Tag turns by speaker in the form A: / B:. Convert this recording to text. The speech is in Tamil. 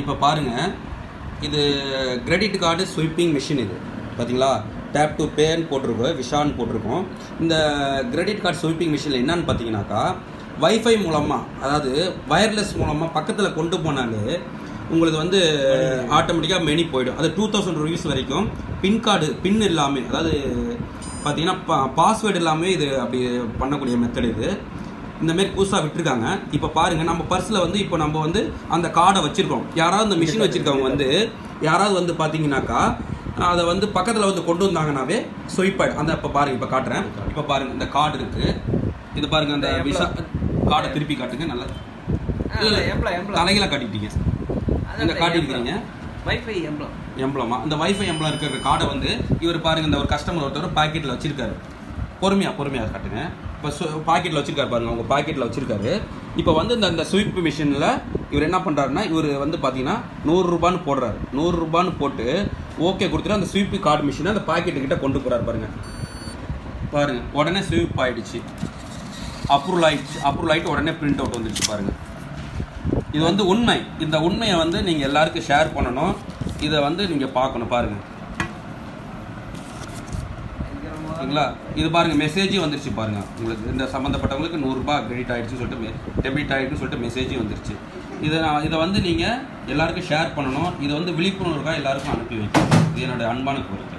A: இப்போ பாருங்கள் இது கிரெடிட் கார்டு ஸ்விப்பிங் மிஷின் இது. பார்த்தீங்களா டேப் டு பேன்னு போட்டிருக்கோம் விஷான்னு போட்டிருக்கோம். இந்த கிரெடிட் கார்டு ஸ்விப்பிங் மிஷினில் என்னன்னு பார்த்தீங்கன்னாக்கா வைஃபை மூலமாக அதாவது வயர்லெஸ் மூலமாக பக்கத்தில் கொண்டு போனாலே உங்களுக்கு வந்து ஆட்டோமேட்டிக்காக மெனி போயிடும். அது டூ தௌசண்ட் ருபீஸ் வரைக்கும். பின் கார்டு பின் இல்லாமல் அதாவது பார்த்தீங்கன்னா பா பாஸ்வேர்டு இல்லாமல் இது அப்படி பண்ணக்கூடிய மெத்தட் இது. இந்த மாதிரி புதுசாக விட்டுருக்காங்க. இப்போ பாருங்க நம்ம பர்ஸில் வந்து இப்போ நம்ம வந்து அந்த கார்டை வச்சிருக்கோம். யாராவது அந்த மிஷின் வச்சிருக்கவங்க வந்து யாராவது வந்து பார்த்தீங்கன்னாக்கா அதை வந்து பக்கத்தில் வந்து கொண்டு வந்தாங்கனாவே ஸ்வைப் ஆயிடும் அந்த இப்போ பாருங்க இப்போ காட்டுறேன். இப்போ பாருங்க இந்த கார்டு இருக்கு. இது பாருங்க அந்த விசா கார்டை திருப்பி காட்டுங்க நல்லா. தலைகளாக காட்டிட்டீங்க. இங்க காட்டியிருக்கிறீங்க.
B: வைஃபை எம்பளம்
A: எம்பளமா இந்த வைஃபை எம்பளம் இருக்கிற கார்டை வந்து இவர் பாருங்க இந்த ஒரு கஸ்டமர் ஒருத்தர் பாக்கெட்டில் வச்சிருக்காரு. பொறுமையா பொறுமையா காட்டுங்க. இப்போ பாக்கெட்டில் வச்சிருக்காரு பாருங்க உங்க பாக்கெட்டில் வச்சிருக்காரு. இப்போ வந்து இந்த இந்த ஸ்வீப் மிஷினில் இவர் என்ன பண்ணுறாருன்னா இவர் வந்து பார்த்தீங்கன்னா நூறுரூபான்னு போடுறாரு. நூறுரூபான்னு போட்டு ஓகே கொடுத்துட்டு அந்த ஸ்வீப் கார்டு மிஷினை அந்த பாக்கெட்டுக்கிட்ட கொண்டு போகிறார் பாருங்க. பாருங்க உடனே ஸ்வீப் ஆயிடுச்சு. அப்ரூவல் ஆயிடுச்சு. அப்ரூவல் ஆயிட்டு உடனே பிரிண்ட் அவுட் வந்துடுச்சு பாருங்க. இது வந்து உண்மை. இந்த உண்மையை வந்து நீங்கள் எல்லாருக்கும் ஷேர் பண்ணணும். இதை வந்து நீங்கள் பார்க்கணும் பாருங்கள் ஓகேங்களா? இது பாருங்கள் மெசேஜும் வந்துருச்சு பாருங்கள் உங்களுக்கு இந்த சம்மந்தப்பட்டவங்களுக்கு நூறுரூபா கிரெடிட் ஆகிடுச்சுன்னு சொல்லிட்டு டெபிட் ஆயிடுச்சுன்னு சொல்லிட்டு மெசேஜும் வந்துருச்சு. இதை நான் இதை வந்து நீங்கள் எல்லாருக்கும் ஷேர் பண்ணணும். இதை வந்து விழிப்புணர்வுக்காக எல்லாருக்கும் அனுப்பி வைக்கணும். இது என்னோட அன்பான கோரிக்கை.